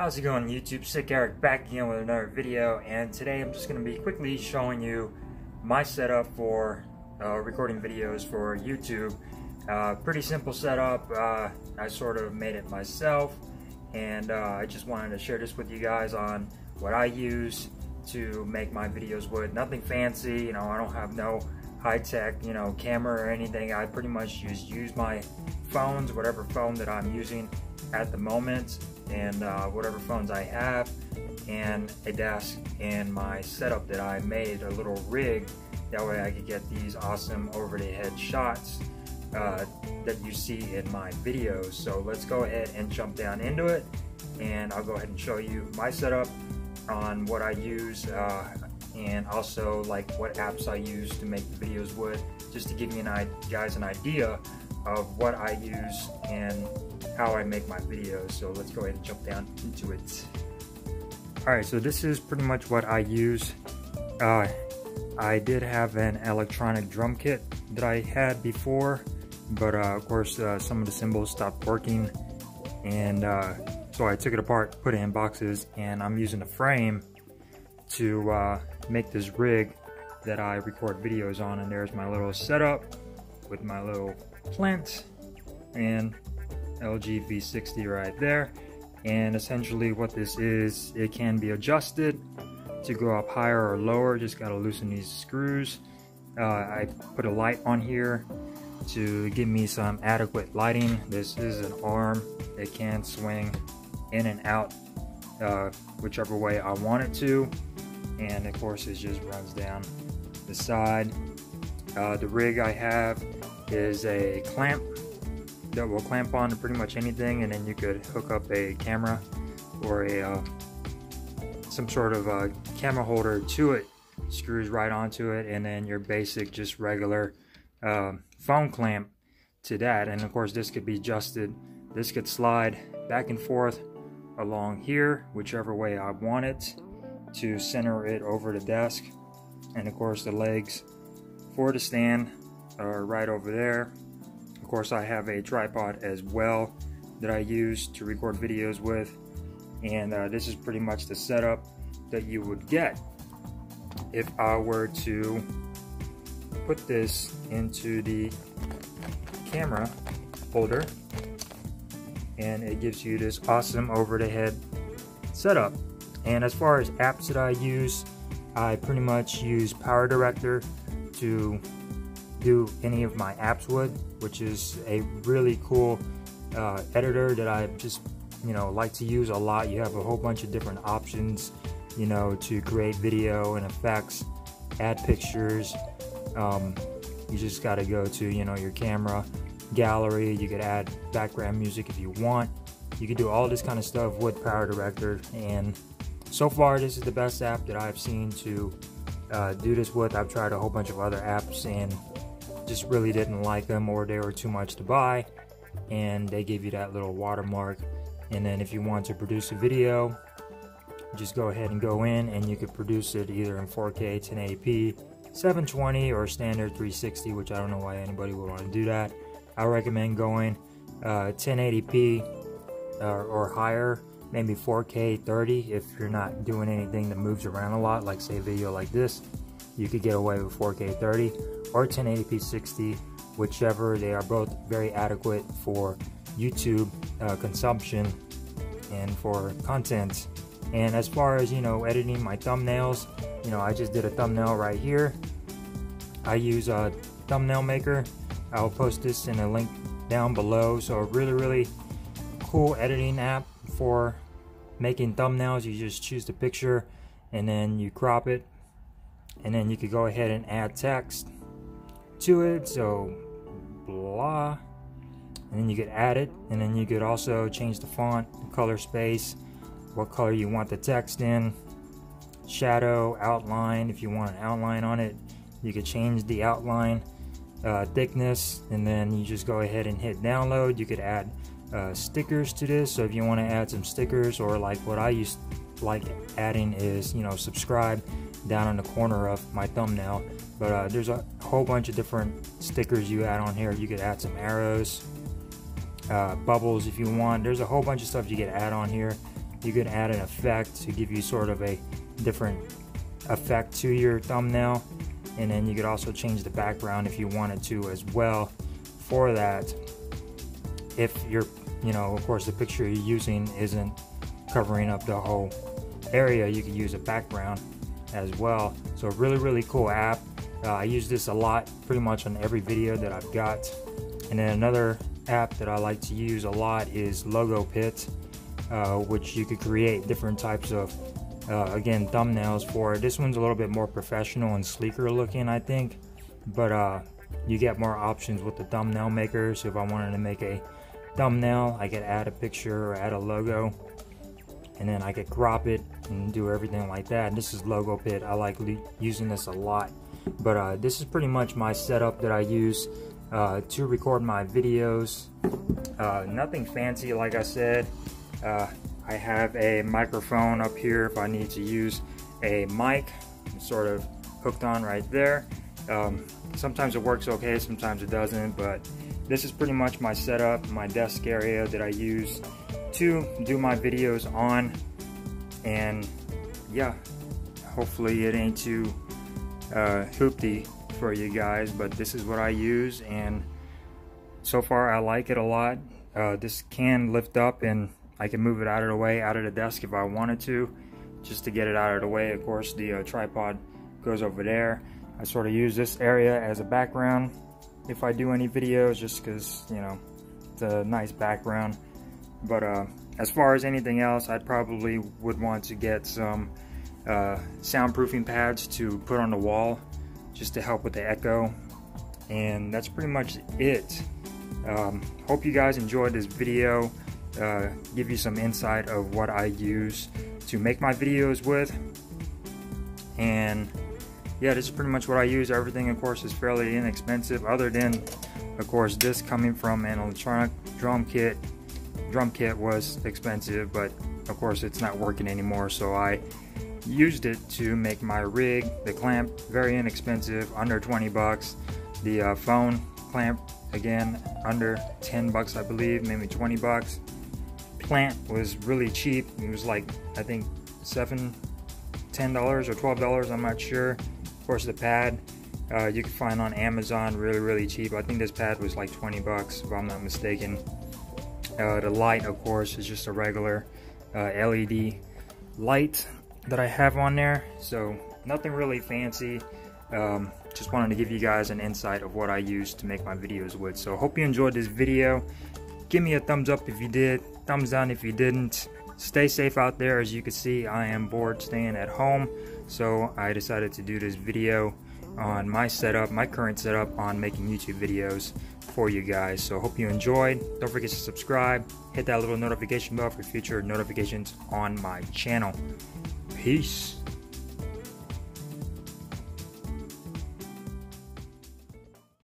How's it going YouTube? SicErik back again with another video and today I'm just going to be quickly showing you my setup for uh, recording videos for YouTube. Uh, pretty simple setup. Uh, I sort of made it myself and uh, I just wanted to share this with you guys on what I use to make my videos with. Nothing fancy, you know, I don't have no high-tech, you know, camera or anything. I pretty much just use my phones, whatever phone that I'm using at the moment and uh, whatever phones I have and a desk and my setup that I made, a little rig. That way I could get these awesome over the head shots uh, that you see in my videos. So let's go ahead and jump down into it and I'll go ahead and show you my setup on what I use uh, and also like what apps I use to make videos with just to give you an, guys an idea of what I use and how I make my videos. So let's go ahead and jump down into it. Alright, so this is pretty much what I use. Uh, I did have an electronic drum kit that I had before, but uh, of course uh, some of the cymbals stopped working and uh, so I took it apart, put it in boxes, and I'm using a frame to uh, make this rig that I record videos on and there's my little setup with my little plant and LG V60 right there. And essentially what this is, it can be adjusted to go up higher or lower. Just gotta loosen these screws. Uh, I put a light on here to give me some adequate lighting. This is an arm. It can swing in and out uh, whichever way I want it to. And of course it just runs down the side. Uh, the rig I have is a clamp that will clamp on to pretty much anything and then you could hook up a camera or a uh, some sort of a camera holder to it screws right onto it and then your basic just regular uh, phone clamp to that. And of course this could be adjusted. This could slide back and forth along here whichever way I want it to center it over the desk. And of course the legs for the stand are right over there. Of course I have a tripod as well that I use to record videos with and uh, this is pretty much the setup that you would get if I were to put this into the camera holder and it gives you this awesome over the head setup. And as far as apps that I use I pretty much use Power Director to do any of my apps with, which is a really cool uh, editor that I just you know like to use a lot. You have a whole bunch of different options, you know, to create video and effects, add pictures. Um, you just got to go to you know your camera gallery. You could add background music if you want. You can do all this kind of stuff with Power Director, and so far this is the best app that I've seen to uh, do this with. I've tried a whole bunch of other apps and just really didn't like them or they were too much to buy and they give you that little watermark. And then if you want to produce a video just go ahead and go in and you could produce it either in 4K 1080p 720 or standard 360 which I don't know why anybody would want to do that. I recommend going uh, 1080p uh, or higher maybe 4K 30 if you're not doing anything that moves around a lot like say a video like this you could get away with 4K 30 or 1080p 60, whichever. They are both very adequate for YouTube uh, consumption and for content. And as far as you know, editing my thumbnails, you know, I just did a thumbnail right here. I use a thumbnail maker. I'll post this in a link down below. So really, really cool editing app for making thumbnails. You just choose the picture and then you crop it and then you could go ahead and add text to it so blah. And then you could add it and then you could also change the font the color space what color you want the text in shadow outline if you want an outline on it you could change the outline uh, thickness and then you just go ahead and hit download. You could add uh, stickers to this so if you want to add some stickers or like what I used like adding is you know subscribe down in the corner of my thumbnail. But uh, there's a whole bunch of different stickers you add on here. You could add some arrows, uh, bubbles if you want. There's a whole bunch of stuff you could add on here. you could add an effect to give you sort of a different effect to your thumbnail and then you could also change the background if you wanted to as well for that if you're you know of course the picture you're using isn't covering up the whole area you could use a background as well. So really really cool app. Uh, I use this a lot pretty much on every video that I've got. And then another app that I like to use a lot is Logopit uh, which you could create different types of uh, again thumbnails for. This one's a little bit more professional and sleeker looking I think. But uh, you get more options with the thumbnail maker so if I wanted to make a thumbnail I could add a picture or add a logo and then I could crop it and do everything like that. And this is Logopit. I like using this a lot. But uh, this is pretty much my setup that I use uh, to record my videos. Uh, nothing fancy like I said. Uh, I have a microphone up here if I need to use a mic. Sort of hooked on right there. Um, sometimes it works okay, sometimes it doesn't, but this is pretty much my setup, my desk area that I use to do my videos on. And yeah, hopefully it ain't too uh, hoopty for you guys, but this is what I use and so far I like it a lot. Uh, this can lift up and I can move it out of the way, out of the desk if I wanted to, just to get it out of the way. Of course, the uh, tripod goes over there. I sort of use this area as a background if I do any videos, just because, you know, it's a nice background. But uh, as far as anything else, I probably would want to get some uh, soundproofing pads to put on the wall just to help with the echo. And that's pretty much it. Um, hope you guys enjoyed this video uh, give you some insight of what I use to make my videos with. And yeah, this is pretty much what I use. Everything, of course, is fairly inexpensive, other than, of course, this coming from an electronic drum kit. Drum kit was expensive, but of course, it's not working anymore. So I used it to make my rig. The clamp, very inexpensive, under 20 bucks. The uh, phone clamp, again, under 10 bucks, I believe, maybe 20 bucks plant was really cheap. It was like, I think, seven, ten dollars or twelve dollars. I'm not sure. Of course, the pad uh, you can find on Amazon really, really cheap. I think this pad was like 20 bucks, if I'm not mistaken. Uh, the light, of course, is just a regular uh, LED light that I have on there. So nothing really fancy. Um, just wanted to give you guys an insight of what I use to make my videos with. So hope you enjoyed this video. Give me a thumbs up if you did thumbs down if you didn't. Stay safe out there. As you can see, I am bored staying at home. So I decided to do this video on my setup, my current setup on making YouTube videos for you guys. So hope you enjoyed. Don't forget to subscribe. Hit that little notification bell for future notifications on my channel. Peace.